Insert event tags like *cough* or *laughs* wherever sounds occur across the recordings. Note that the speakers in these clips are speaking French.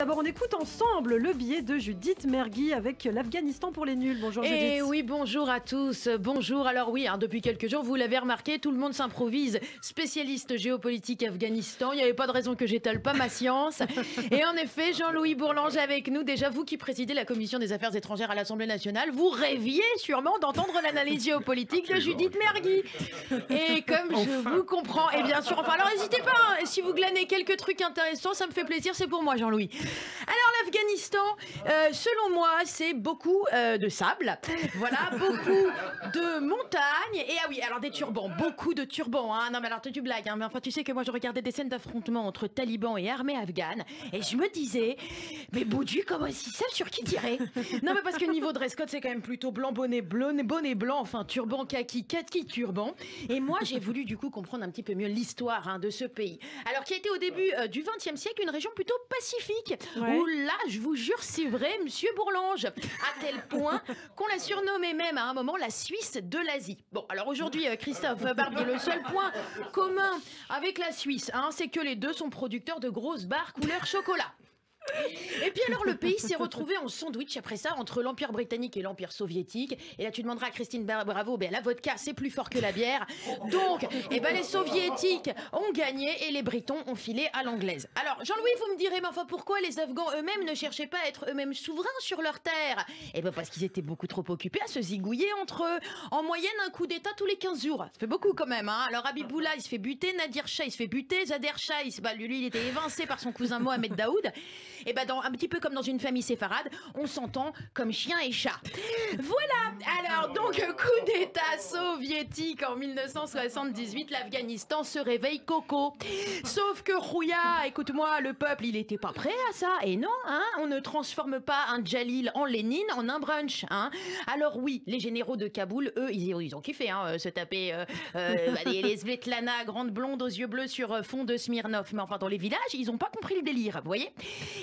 D'abord, on écoute ensemble le billet de Judith Mergui avec l'Afghanistan pour les nuls. Bonjour Eh Judith. oui, bonjour à tous. Bonjour. Alors oui, hein, depuis quelques jours, vous l'avez remarqué, tout le monde s'improvise spécialiste géopolitique Afghanistan. Il n'y avait pas de raison que j'étale pas ma science. *laughs* Et en effet, Jean-Louis Bourlange avec nous. Déjà, vous qui présidez la commission des affaires étrangères à l'Assemblée nationale, vous rêviez sûrement d'entendre l'analyse géopolitique de Judith Mergui. Et comme je vous comprends, et bien sûr, enfin alors n'hésitez pas, hein, si vous glanez quelques trucs intéressants, ça me fait plaisir, c'est pour moi Jean-Louis. Alors l'Afghanistan, euh, selon moi, c'est beaucoup euh, de sable, voilà, *laughs* beaucoup de montagnes, et ah oui, alors des turbans, beaucoup de turbans, hein. non mais alors tu blagues, hein, mais enfin tu sais que moi je regardais des scènes d'affrontement entre talibans et armée afghane, et je me disais, mais Boudu, comment ils savent sur qui tirer? Non mais parce que niveau dress code c'est quand même plutôt blanc, bonnet blanc, bonnet blanc, enfin turban, kaki, kaki, turban, et moi j'ai voulu du coup comprendre un petit peu mieux l'histoire hein, de ce pays, alors qui a été au début euh, du XXe siècle une région plutôt pacifique, Ouais. où là, je vous jure, c'est vrai, monsieur Bourlange, à tel point qu'on l'a surnommé même à un moment la Suisse de l'Asie. Bon, alors aujourd'hui, euh, Christophe Barbier, le seul point commun avec la Suisse, hein, c'est que les deux sont producteurs de grosses barres couleur chocolat. Et puis alors le pays s'est retrouvé en sandwich après ça entre l'Empire britannique et l'Empire soviétique. Et là tu demanderas à Christine Bravo, ben la vodka c'est plus fort que la bière. Donc, eh ben les soviétiques ont gagné et les britons ont filé à l'anglaise. Alors Jean-Louis, vous me direz, mais enfin pourquoi les Afghans eux-mêmes ne cherchaient pas à être eux-mêmes souverains sur leur terre? Eh ben parce qu'ils étaient beaucoup trop occupés à se zigouiller entre eux. En moyenne un coup d'état tous les 15 jours. Ça fait beaucoup quand même. Hein alors Habiboullah il se fait buter, Nadir Shah il se fait buter, Zader Shah il, se- bah, lui il était évincé par son cousin Mohamed Daoud. Et ben dans un petit peu comme dans une famille séfarade, on s'entend comme chien et chat. Voilà. Alors donc coup d'état soviétique en 1978, l'Afghanistan se réveille coco. Sauf que Rouya, écoute-moi, le peuple, il était pas prêt à ça. Et non, hein, on ne transforme pas un Jalil en Lénine en un brunch. Hein. Alors oui, les généraux de Kaboul, eux, ils, ont kiffé hein, euh, se taper euh, euh, bah, les, Svetlana, grande blonde aux yeux bleus sur euh, fond de Smirnov. Mais enfin, dans les villages, ils ont pas compris le délire, vous voyez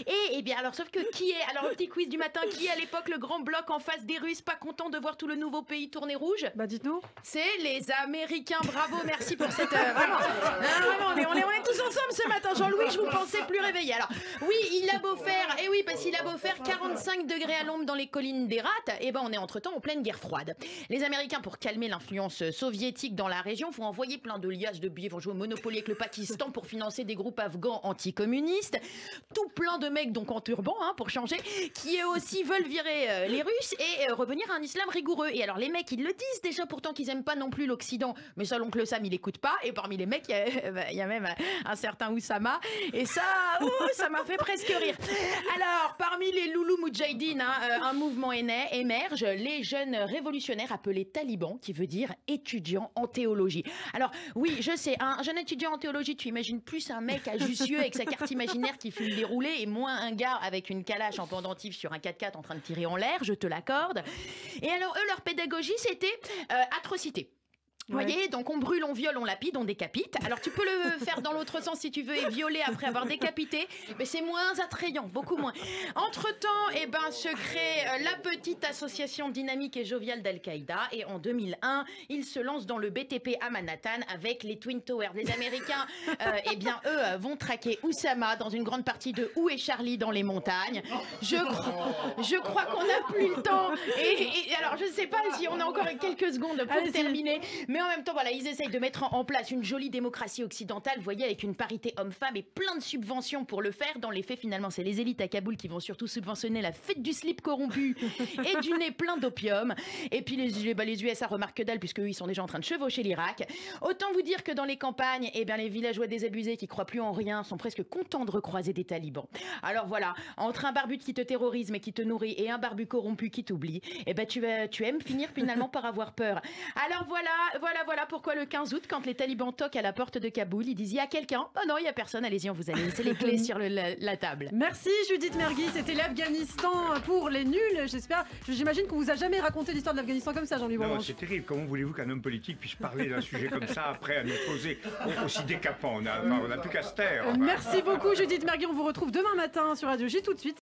Et, eh bien, alors, sauf que qui est, alors, le petit quiz du matin, qui est à l'époque le grand bloc en face des Russes, pas content de voir tout le nouveau pays tourner rouge Bah dites-nous. c'est les Américains. Bravo, merci pour cette. euh, vraiment, vraiment, on, est, on, est, on est tous ensemble ce matin. Jean-Louis, je vous pensais plus réveillé. Alors, oui, il a beau faire, et oui, parce qu'il a beau faire 45 degrés à l'ombre dans les collines des Rats, et ben on est entre-temps en pleine guerre froide. Les Américains, pour calmer l'influence soviétique dans la région, vont envoyer plein de liasses de billets, vont jouer au Monopoly avec le Pakistan pour financer des groupes afghans anticommunistes. Tout plein de mecs, donc en turban, hein, pour changer, qui eux aussi veulent virer euh, les Russes et euh, revenir à un islam rigoureux. Et alors, les mecs, ils le disent déjà pourtant qu'ils aiment pas non plus l'Occident, mais ça, l'oncle Sam, il écoute pas. Et parmi les mecs, il y a, *laughs* bah, même un certain Oussama. Et ça, ça m'a fait presque rire. Alors, parmi les loulous moudjahidines, hein, euh, un mouvement est né- émerge, les jeunes révolutionnaires appelés talibans, qui veut dire étudiants en théologie. Alors, oui, je sais, un jeune étudiant en théologie, tu imagines plus un mec à Jussieu avec sa carte imaginaire qui fume des roulés et moins un gars avec une calache en pendentif sur un 4x4 en train de tirer en l'air, je te l'accorde. Et alors, eux, leur pédagogie, c'était euh, atrocité. Vous voyez, donc on brûle, on viole, on lapide, on décapite. Alors tu peux le *laughs* faire dans l'autre sens si tu veux et violer après avoir décapité, mais c'est moins attrayant, beaucoup moins. Entre-temps, eh ben, se crée euh, la petite association dynamique et joviale d'Al-Qaïda et en 2001, ils se lancent dans le BTP à Manhattan avec les Twin Towers. Les Américains, euh, eh bien, eux euh, vont traquer Oussama dans une grande partie de Où est Charlie dans les montagnes. Je, crois- je crois qu'on n'a plus le temps. Et, et alors, je sais pas si on a encore quelques secondes pour terminer. Mais en même temps, voilà, ils essayent de mettre en- place une jolie démocratie occidentale, vous voyez, avec une parité homme-femme et plein de subventions pour le faire. Dans les faits, finalement, c'est les élites à Kaboul qui vont surtout subventionner la fête du slip corrompu *laughs* et du nez plein d'opium. Et puis les, bah, les USA remarquent que dalle, puisque eux, ils sont déjà en train de chevaucher l'Irak. Autant vous dire que dans les campagnes, eh bien, les villageois désabusés qui croient plus en rien sont presque contents de recroiser des talibans. Alors voilà, entre un barbu qui te terrorise mais qui te nourrit et un barbu corrompu qui t'oublie, eh ben tu, vas, tu aimes finir finalement par avoir peur. Alors voilà, voilà, voilà pourquoi le 15 août, quand les talibans toquent à la porte de Kaboul, ils disent il y a quelqu'un Oh non, il y a personne, allez-y, on vous a laissé les clés *laughs* sur le- la, la table. Merci Judith Mergui, c'était l'Afghanistan pour les nuls. J'espère, j'imagine qu'on vous a jamais raconté l'histoire de l'Afghanistan comme ça, Jean-Louis Non, c'est terrible. Comment voulez-vous qu'un homme politique puisse parler d'un sujet comme ça après un exposé aussi décapant? On a, enfin, on a plus qu'à se taire. Enfin. Merci beaucoup Judith Mergui, on vous retrouve demain matin sur Radio J tout de suite.